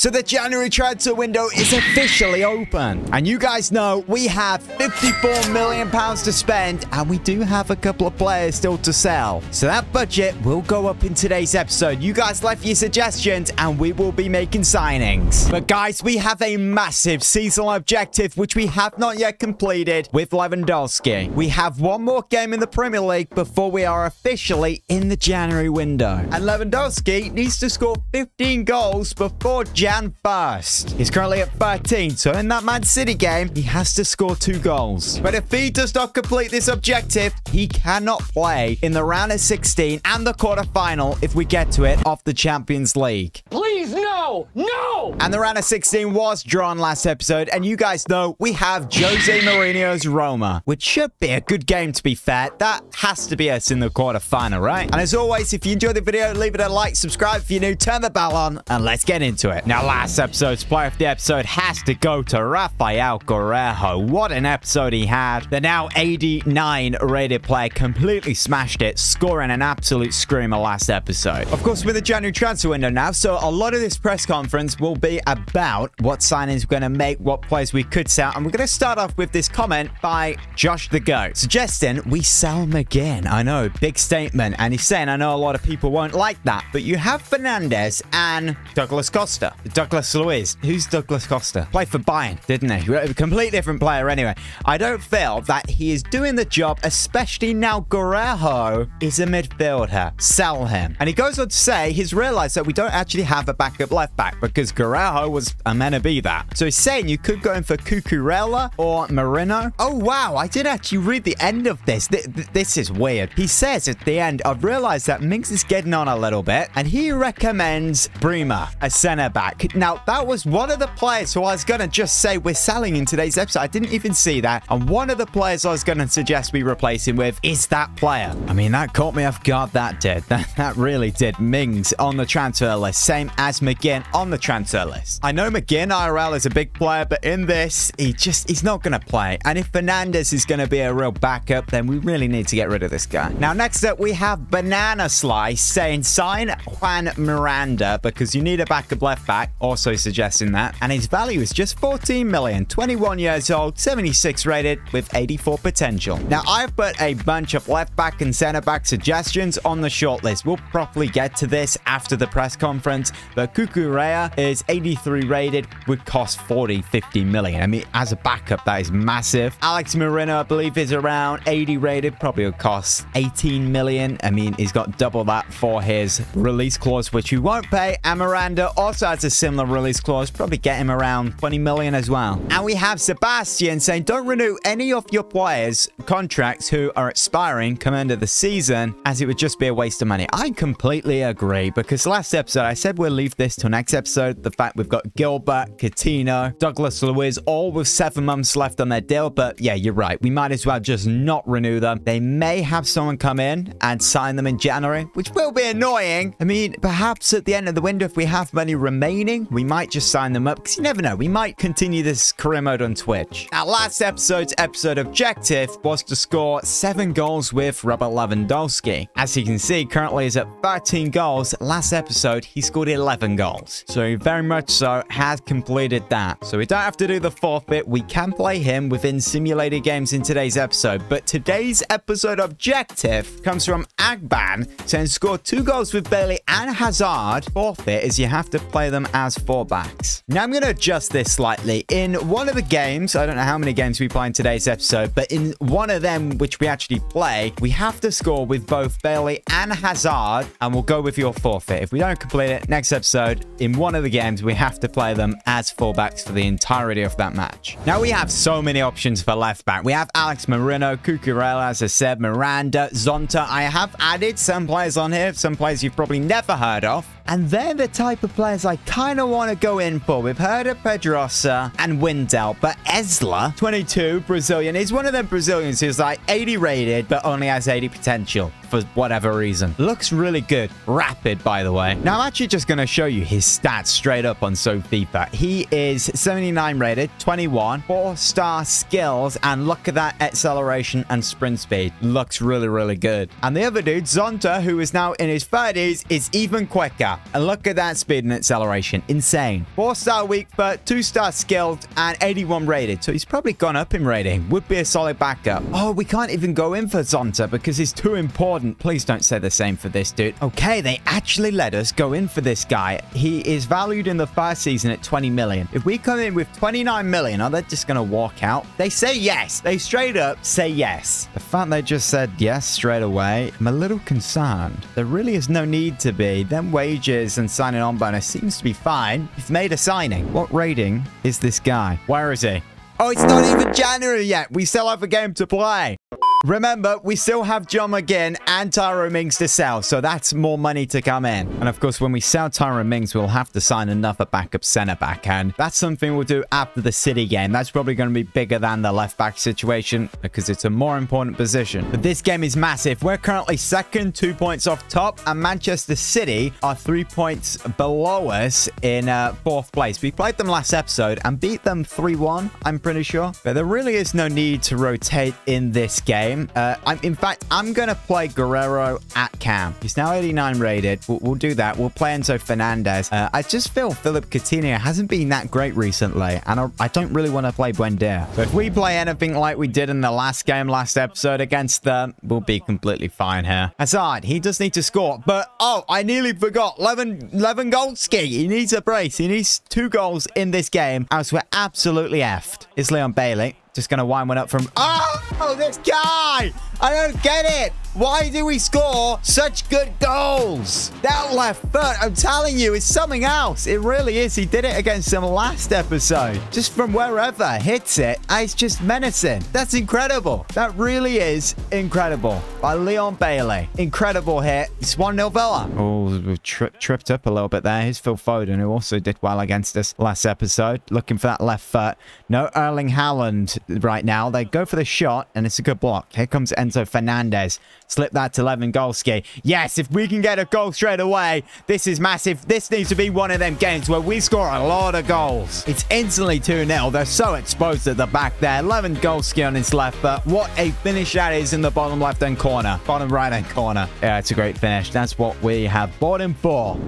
So the January transfer window is officially open. And you guys know we have 54 million pounds to spend and we do have a couple of players still to sell. So that budget will go up in today's episode. You guys left your suggestions and we will be making signings. But guys, we have a massive seasonal objective which we have not yet completed with Lewandowski. We have one more game in the Premier League before we are officially in the January window. And Lewandowski needs to score 15 goals before January Jan first. He's currently at 13, so in that Man City game, he has to score two goals. But if he does not complete this objective, he cannot play in the round of 16 and the quarterfinal if we get to it of the Champions League. Please, no! No! And the round of 16 was drawn last episode, and you guys know we have Jose Mourinho's Roma, which should be a good game to be fair. That has to be us in the quarterfinal, right? And as always, if you enjoyed the video, leave it a like, subscribe if you're new, turn the bell on, and let's get into it. Now, last episode's player of the episode has to go to Rafael Guerreiro. What an episode he had. The now 89 rated player completely smashed it, scoring an absolute screamer last episode. Of course, with the January transfer window now, so a lot of this press conference will be about what signings we're going to make, what players we could sell, and we're going to start off with this comment by Josh the Goat, suggesting we sell him again. I know, big statement, and he's saying, I know a lot of people won't like that, but you have Fernandez and Douglas Costa. Douglas Luiz. Who's Douglas Costa? Played for Bayern, didn't he? A complete different player anyway. I don't feel that he is doing the job, especially now Guerreiro is a midfielder. Sell him. And he goes on to say he's realized that we don't actually have a backup left back because Guerreiro was a meant to be that. So he's saying you could go in for Cucurella or Merino. Oh, wow. I did actually read the end of this. Th th this is weird. He says at the end, I've realized that Mings is getting on a little bit and he recommends Bremer, a centre back. Now, that was one of the players who I was going to just say we're selling in today's episode. I didn't even see that. And one of the players I was going to suggest we replace him with is that player. I mean, that caught me off guard, that did. That, that really did. Mings on the transfer list, same as McGinn on the transfer list. I know McGinn IRL is a big player, but in this, he just, he's not going to play. And if Fernandez is going to be a real backup, then we really need to get rid of this guy. Now, next up, we have Banana Slice saying sign Juan Miranda because you need a backup left back also suggesting that. And his value is just 14 million, 21 years old, 76 rated with 84 potential. Now, I've put a bunch of left back and center back suggestions on the shortlist. We'll probably get to this after the press conference, but Cucurella is 83 rated, would cost 40, 50 million. I mean, as a backup, that is massive. Alex Moreno, I believe, is around 80 rated, probably would cost 18 million. I mean, he's got double that for his release clause, which you won't pay. And Miranda also has a similar release clause, probably get him around 20 million as well. And we have Sebastian saying, don't renew any of your players' contracts who are expiring come end of the season, as it would just be a waste of money. I completely agree, because last episode, I said we'll leave this till next episode. The fact we've got Gilbert, Coutinho, Douglas Luiz, all with seven months left on their deal. But yeah, you're right. We might as well just not renew them. They may have someone come in and sign them in January, which will be annoying. I mean, perhaps at the end of the window, if we have money remaining, we might just sign them up because you never know. We might continue this career mode on Twitch. Our last episode's episode objective was to score seven goals with Robert Lewandowski. As you can see, currently is at 13 goals. Last episode, he scored 11 goals. So he very much so has completed that. So we don't have to do the forfeit. We can play him within simulated games in today's episode. But today's episode objective comes from Agban saying score two goals with Bailey and Hazard. Forfeit is you have to play them as fullbacks. Now I'm going to adjust this slightly. In one of the games, I don't know how many games we play in today's episode, but in one of them which we actually play, we have to score with both Bailey and Hazard, and we'll go with your forfeit. If we don't complete it, next episode, in one of the games, we have to play them as fullbacks for the entirety of that match. Now we have so many options for left back. We have Alex Moreno, Cucurella, as I said, Miranda, Zonta. I have added some players on here, some players you've probably never heard of. And they're the type of players I kind of want to go in for. We've heard of Pedrosa and Wendell, but Esla, 22, Brazilian, is one of them Brazilians who's like 80 rated, but only has 80 potential for whatever reason. Looks really good. Rapid, by the way. Now, I'm actually just going to show you his stats straight up on SoFIFA. He is 79 rated, 21, 4-star skills, and look at that acceleration and sprint speed. Looks really, really good. And the other dude, Zonta, who is now in his 30s, is even quicker. And look at that speed and acceleration. Insane. Four-star weak foot, two-star skilled, and 81 rated. So he's probably gone up in rating. Would be a solid backup. Oh, we can't even go in for Zonta because he's too important. Please don't say the same for this dude. Okay, they actually let us go in for this guy. He is valued in the first season at 20 million. If we come in with 29 million, are they just going to walk out? They say yes. They straight up say yes. The fact they just said yes straight away, I'm a little concerned. There really is no need to be. Them wages and signing on bonus seems to be fine. You've made a signing. What rating is this guy? Where is he? Oh, it's not even January yet. We still have a game to play. Remember, we still have John McGinn and Tyrone Mings to sell, so that's more money to come in. And of course, when we sell Tyrone Mings, we'll have to sign another backup center back, and that's something we'll do after the City game. That's probably going to be bigger than the left back situation because it's a more important position. But this game is massive. We're currently second, two points off top, and Manchester City are three points below us in uh, fourth place. We played them last episode and beat them 3-1, I'm pretty sure. But there really is no need to rotate in this game game. Uh, I'm, in fact, I'm going to play Guerreiro at cam. He's now 89 rated. We'll, we'll do that. We'll play Enzo Fernandez. Uh, I just feel Philip Coutinho hasn't been that great recently, and I, don't really want to play Buendia. If we play anything like we did in the last game, last episode against them, we'll be completely fine here. Hazard, he does need to score, but oh, I nearly forgot. Levin, Lewandowski, he needs a brace. He needs two goals in this game, else we're absolutely effed. It's Leon Bailey. Just going to wind one up from... Oh, oh, this guy! I don't get it. Why do we score such good goals? That left foot, I'm telling you, is something else. It really is. He did it against him last episode. Just from wherever, hits it. Ah, it's just menacing. That's incredible. That really is incredible. By Leon Bailey. Incredible hit. It's 1-0 Villa. Oh, tri tripped up a little bit there. Here's Phil Foden, who also did well against us last episode. Looking for that left foot. No Erling Haaland right now. They go for the shot, and it's a good block. Here comes Enzo Fernandez. Slip that to Lewandowski. Yes, if we can get a goal straight away, this is massive. This needs to be one of them games where we score a lot of goals. It's instantly 2-0. They're so exposed at the back there. Lewandowski on his left, but what a finish that is in the bottom left-hand corner. Bottom right-hand corner. Yeah, it's a great finish. That's what we have bought him for.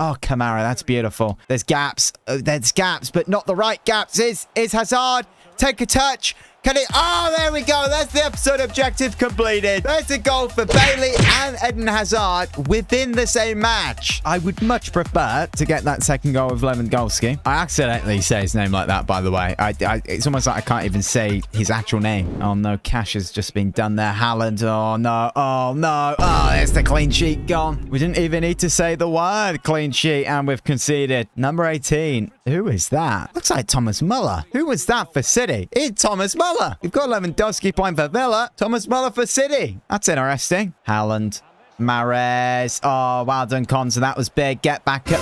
Oh, Kamara, that's beautiful. There's gaps. Uh, there's gaps, but not the right gaps. Is is Hazard. Take a touch. Can it? Oh, there we go. That's the episode objective completed. There's a goal for Bailey and Eden Hazard within the same match. I would much prefer to get that second goal with Lewandowski. I accidentally say his name like that, by the way. I, I, it's almost like I can't even say his actual name. Oh, no. Cash has just been done there. Haaland. Oh, no. Oh, no. Oh, there's the clean sheet gone. We didn't even need to say the word clean sheet, and we've conceded. Number 18. Who is that? Looks like Thomas Muller. Who was that for City? It's Thomas Muller. We've got Lewandowski playing for Villa. Thomas Muller for City. That's interesting. Haaland. Mahrez. Oh, well done, Konsa. That was big. Get back up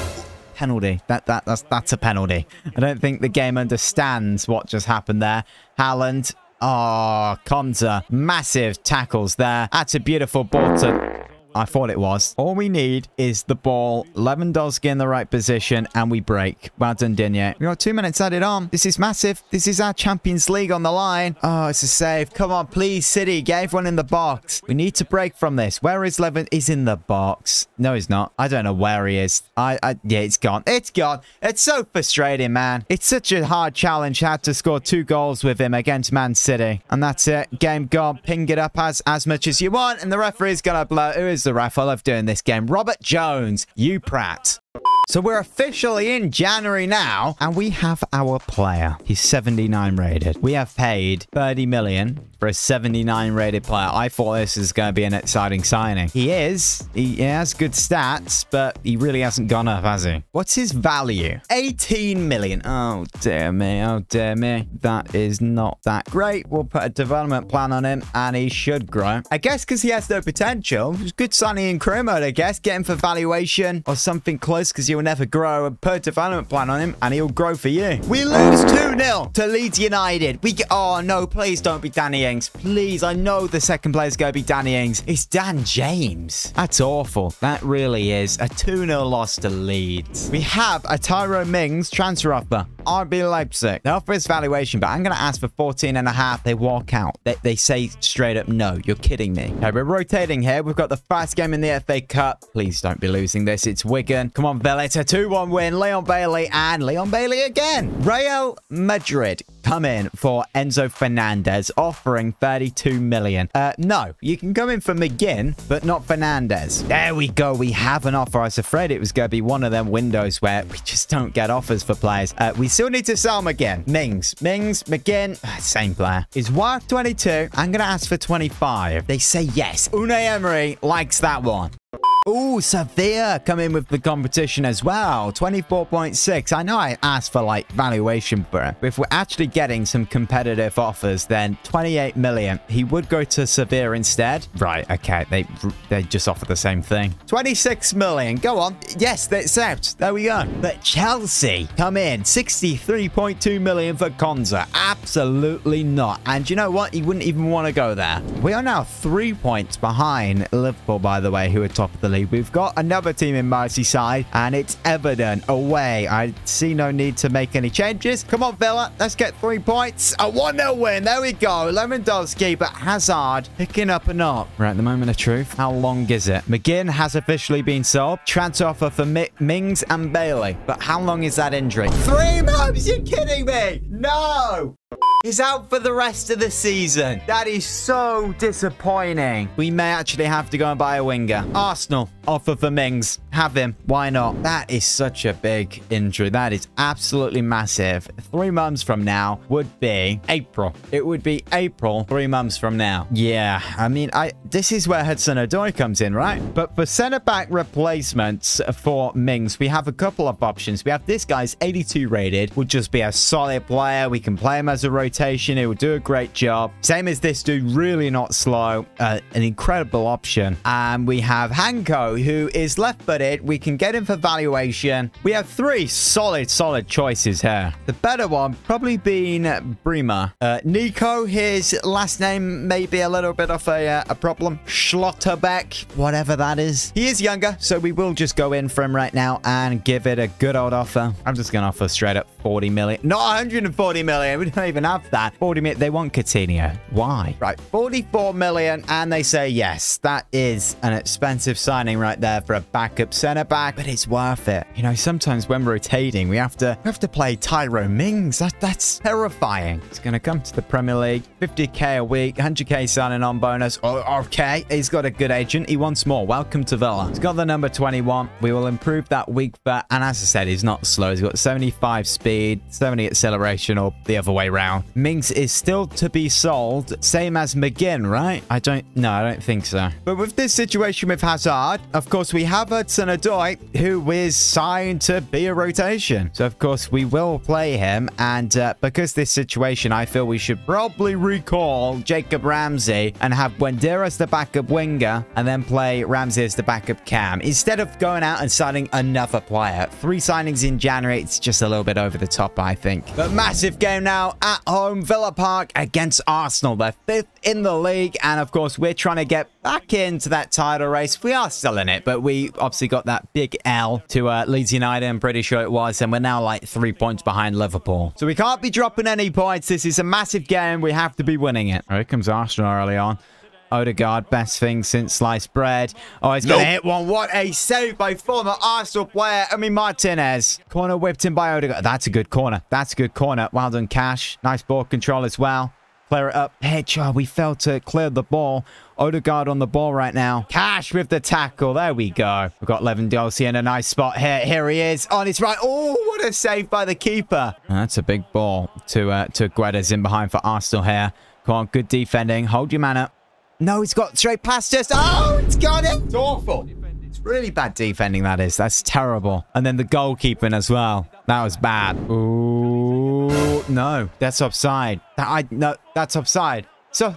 penalty. That that that's that's a penalty. I don't think the game understands what just happened there. Haaland. Oh, Konsa. Massive tackles there. That's a beautiful ball to I thought it was. All we need is the ball, Lewandowski in the right position, and we break. Well done, Digne. We got two minutes added on. This is massive. This is our Champions League on the line. Oh, it's a save. Come on, please, City. Get everyone in the box. We need to break from this. Where is Levin? He's in the box. No, he's not. I don't know where he is. I, I, yeah, it's gone. It's gone. It's so frustrating, man. It's such a hard challenge. Had to score two goals with him against Man City. And that's it. Game gone. Ping it up as, as much as you want. And the referee's going to blow. Who is is the ref. I doing this game. Robert Jones, you prat. So we're officially in January now, and we have our player. He's 79 rated. We have paid 30 million for a 79 rated player. I thought this is going to be an exciting signing. He is. He has good stats, but he really hasn't gone up, has he? What's his value? 18 million. Oh, dear me. Oh, dear me. That is not that great. We'll put a development plan on him, and he should grow. I guess because he has no potential. It's good signing in career mode, I guess. Get him for valuation or something close because you will never grow a development plan on him and he'll grow for you. We lose 2-0 to Leeds United. We get, oh no, please don't be Danny Ings. Please, I know the second player's going to be Danny Ings. It's Dan James. That's awful. That really is. A 2-0 loss to Leeds. We have a Tyro Mings transfer offer. RB Leipzig. They offer his valuation, but I'm going to ask for 14 and a half. They walk out. They, they say straight up, no, you're kidding me. Okay, we're rotating here. We've got the first game in the FA Cup. Please don't be losing this. It's Wigan. Come on, Villa. It's a 2-1 win. Leon Bailey and Leon Bailey again. Real Madrid come in for Enzo Fernandez, offering 32 million. Uh, no, you can come in for McGinn, but not Fernandez. There we go. We have an offer. I was afraid it was going to be one of them windows where we just don't get offers for players. Uh, we still need to sell McGinn. Mings, Mings, McGinn, same player. Is worth 22. I'm going to ask for 25. They say yes. Unai Emery likes that one. Oh, Sevilla come in with the competition as well. 24.6. I know I asked for like valuation for it, but if we're actually getting some competitive offers, then 28 million. He would go to Sevilla instead. Right, okay. They they just offer the same thing. 26 million. Go on. Yes, that's out. There we go. But Chelsea come in 63.2 million for Konsa. Absolutely not. And you know what? He wouldn't even want to go there. We are now three points behind Liverpool, by the way, who are top of the league. We've got another team in Merseyside, and it's Everton away. I see no need to make any changes. Come on, Villa. Let's get three points. A 1-0 win. There we go. Lewandowski, but Hazard picking up a knock. Right, the moment of truth. How long is it? McGinn has officially been sold. Transfer offer for M Mings and Bailey. But how long is that injury? Three months? You're kidding me? No! He's out for the rest of the season. That is so disappointing. We may actually have to go and buy a winger. Arsenal, offer for Mings. Have him. Why not? That is such a big injury. That is absolutely massive. Three months from now would be April. It would be April three months from now. Yeah, I mean, I this is where Hudson-Odoi comes in, right? But for centre-back replacements for Mings, we have a couple of options. We have this guy's 82 rated. Would just be a solid player. We can play him as a rotation. It will do a great job. Same as this dude, really not slow. Uh, an incredible option. And we have Hancko, who is left-footed. We can get him for valuation. We have three solid, solid choices here. The better one probably being Bremer. Uh, Nico, his last name may be a little bit of a, uh, a problem. Schlotterbeck, whatever that is. He is younger, so we will just go in for him right now and give it a good old offer. I'm just going to offer straight up 40 million. Not 140 million. We don't even have that. 40 million. They want Coutinho. Why? Right. 44 million. And they say yes. That is an expensive signing right there for a backup centre back, but it's worth it. You know, sometimes when rotating, we have to we have to play Tyro Mings. That, that's terrifying. He's going to come to the Premier League. 50k a week, 100k signing on bonus. Oh, okay. He's got a good agent. He wants more. Welcome to Villa. He's got the number 21. We will improve that week, but and as I said, he's not slow. He's got 75 speed, 70 acceleration, or the other way around. Mings is still to be sold, same as McGinn, right? I don't, no, I don't think so. But with this situation with Hazard, of course, we have Hudson-Odoi, who is signed to be a rotation. So, of course, we will play him. And uh, because this situation, I feel we should probably recall Jacob Ramsey and have Buendia as the backup winger and then play Ramsey as the backup cam. Instead of going out and signing another player. Three signings in January, it's just a little bit over the top, I think. But massive game now at home, Villa Park against Arsenal. They're fifth in the league. And of course, we're trying to get back into that title race. We are still in it, but we obviously got that big L to uh, Leeds United. I'm pretty sure it was. And we're now like three points behind Liverpool. So we can't be dropping any points. This is a massive game. We have to be winning it. Here comes Arsenal early on. Odegaard, best thing since sliced bread. Oh, he's going to nope. hit one. What a save by former Arsenal player, I mean Martinez. Corner whipped in by Odegaard. That's a good corner. That's a good corner. Well done, Cash. Nice ball control as well. Clear it up. Hitch. Oh, we failed to clear the ball. Odegaard on the ball right now. Cash with the tackle. There we go. We've got Lewandowski in a nice spot here. Here he is on his right. Oh, what a save by the keeper. That's a big ball to uh, to Guedes in behind for Arsenal here. Come on, good defending. Hold your man up. No, he's got straight past us. Oh, it's got it. It's awful. It's really bad defending, that is. That's terrible. And then the goalkeeping as well. That was bad. Ooh, no. That's offside. That, I No, that's offside. So,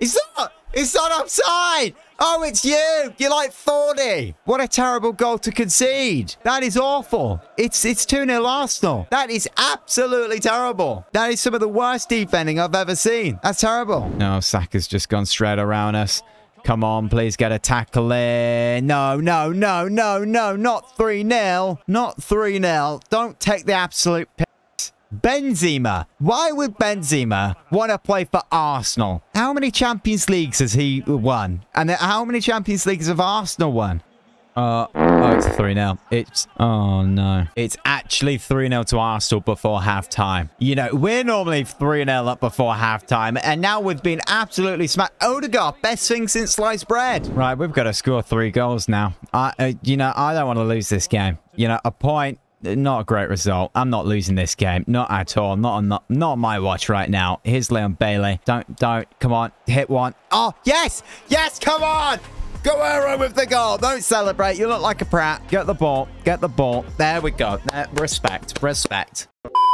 it's not. It's not offside. Oh, it's you. You're like 40. What a terrible goal to concede. That is awful. It's it's 2-0 Arsenal. That is absolutely terrible. That is some of the worst defending I've ever seen. That's terrible. No, Saka's just gone straight around us. Come on, please get a tackle in. No, no, no, no, no, not 3-0. Not 3-0. Don't take the absolute Benzema. Why would Benzema want to play for Arsenal? How many Champions Leagues has he won? And how many Champions Leagues have Arsenal won? Uh, oh, it's 3-0. It's, oh no. It's actually 3-0 to Arsenal before halftime. You know, we're normally 3-0 up before halftime, and now we've been absolutely smacked. Odegaard, best thing since sliced bread. Right, we've got to score three goals now. I, uh, you know, I don't want to lose this game. You know, a point not a great result. I'm not losing this game. Not at all. Not on, not, not on my watch right now. Here's Leon Bailey. Don't, don't. Come on. Hit one. Oh, yes. Yes, come on. Guerreiro with the goal. Don't celebrate. You look like a prat. Get the ball. Get the ball. There we go. There, respect. Respect.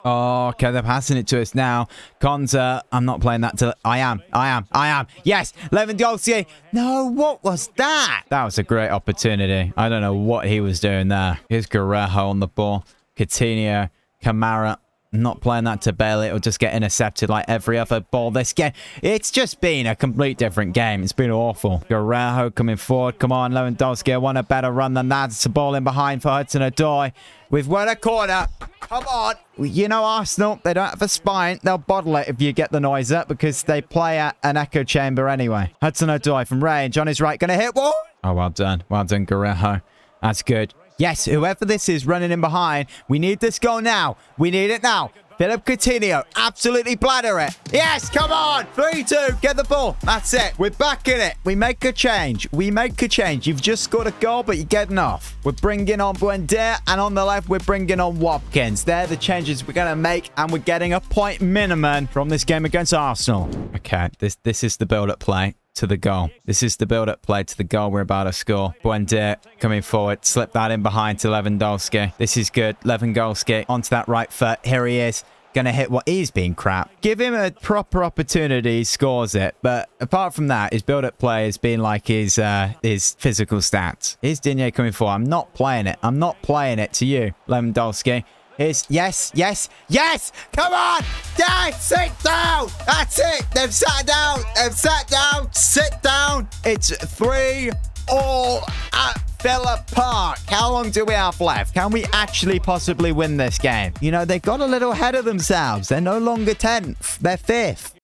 Oh, okay, they're passing it to us now. Konsa, I'm not playing that till... I am. I am. I am. Yes, Lewandowski. No, what was that? That was a great opportunity. I don't know what he was doing there. Here's Guerreiro on the ball. Coutinho, Kamara not playing that to Bailey. It'll just get intercepted like every other ball this game. It's just been a complete different game. It's been awful. Guerreiro coming forward. Come on, Lewandowski. I want a better run than that. It's a ball in behind for Hudson-Odoi. We've won a corner. Come on. You know Arsenal, they don't have a spine. They'll bottle it if you get the noise up because they play at an echo chamber anyway. Hudson-Odoi from range on his right. Going to hit one. Oh, well done. Well done, Guerreiro. That's good. Yes, whoever this is running in behind, we need this goal now. We need it now. Philip Coutinho, absolutely bladder it. Yes, come on. 3-2, get the ball. That's it. We're back in it. We make a change. We make a change. You've just scored a goal, but you're getting off. We're bringing on Buendia, and on the left, we're bringing on Watkins. They're the changes we're going to make, and we're getting a point minimum from this game against Arsenal. Okay, this, this is the build-up play to the goal. This is the build-up play to the goal we're about to score. Buendia coming forward. Slip that in behind to Lewandowski. This is good. Lewandowski onto that right foot. Here he is. Gonna hit what is being crap. Give him a proper opportunity, he scores it. But apart from that, his build-up play has been like his uh, his physical stats. Here's Digne coming forward. I'm not playing it. I'm not playing it to you, Lewandowski. Here's, yes, yes, yes! Come on! Dad, sit down! That's it! They've sat down! They've sat down! Sit down! It's three all at Villa Park. How long do we have left? Can we actually possibly win this game? You know, they've got a little ahead of themselves. They're no longer 10th. They're 5th.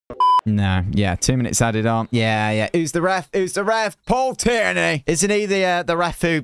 No, yeah, two minutes added on. Yeah, yeah. Who's the ref? Who's the ref? Paul Tierney. Isn't he the, uh, the ref who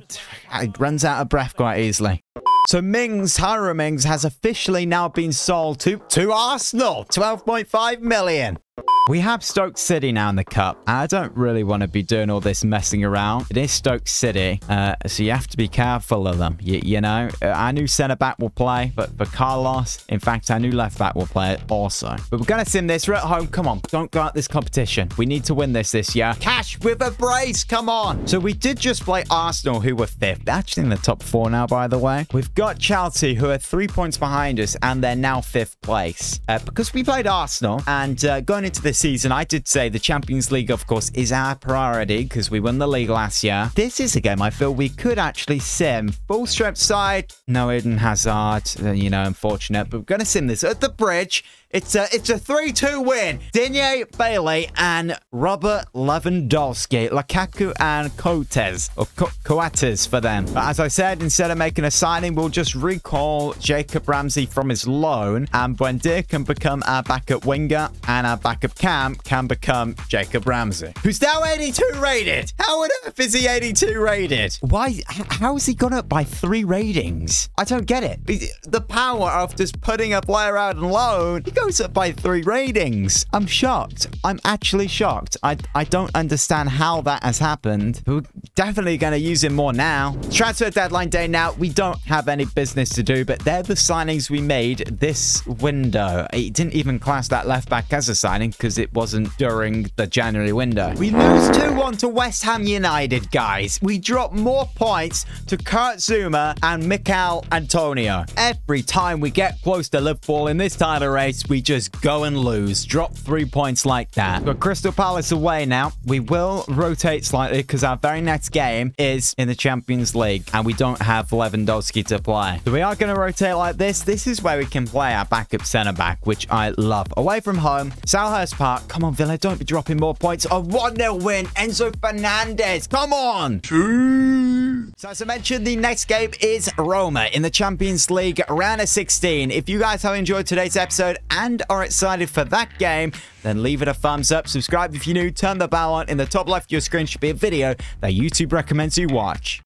runs out of breath quite easily? So Mings, Tyrone Mings has officially now been sold to, to Arsenal. 12.5 million. We have Stoke City now in the cup. I don't really want to be doing all this messing around. It is Stoke City, uh, so you have to be careful of them. You, you know, uh, I knew centre-back will play, but for Carlos, in fact, I knew left-back will play also. But we're going to sim this. We're at home. Come on, don't go out this competition. We need to win this this year. Cash with a brace. Come on. So we did just play Arsenal, who were fifth. Actually in the top four now, by the way. We've got Chelsea, who are three points behind us, and they're now fifth place. Uh, because we played Arsenal, and uh, going into this season, I did say the Champions League, of course, is our priority because we won the league last year. This is a game I feel we could actually sim. Full strength side, no Eden Hazard, uh, you know, unfortunate, but we're going to sim this at the bridge. It's a it's a 3-2 win. Digne, Bailey, and Robert Lewandowski. Lukaku and Coates, or Co Coates for them. But as I said, instead of making a signing, we'll just recall Jacob Ramsey from his loan, and Buendia can become our backup winger, and our backup cam can become Jacob Ramsey, who's now 82 rated. How on earth is he 82 rated? Why? How has he gone up by three ratings? I don't get it. The power of just putting a player out on loan, goes up by three ratings. I'm shocked. I'm actually shocked. I, I don't understand how that has happened. We're definitely going to use him more now. Transfer deadline day now. We don't have any business to do, but they're the signings we made this window. It didn't even class that left back as a signing because it wasn't during the January window. We lose 2-1 to West Ham United, guys. We drop more points to Kurt Zouma and Michail Antonio. Every time we get close to Liverpool in this title race, we just go and lose. Drop three points like that. But Crystal Palace away now. We will rotate slightly because our very next game is in the Champions League and we don't have Lewandowski to play. So we are going to rotate like this. This is where we can play our backup centre-back, which I love. Away from home, Selhurst Park. Come on, Villa, don't be dropping more points. A 1-0 win. Enzo Fernandez. Come on. So as I mentioned, the next game is Roma in the Champions League round of 16. If you guys have enjoyed today's episode and are excited for that game, then leave it a thumbs up, subscribe if you're new, turn the bell on. In the top left of your screen should be a video that YouTube recommends you watch.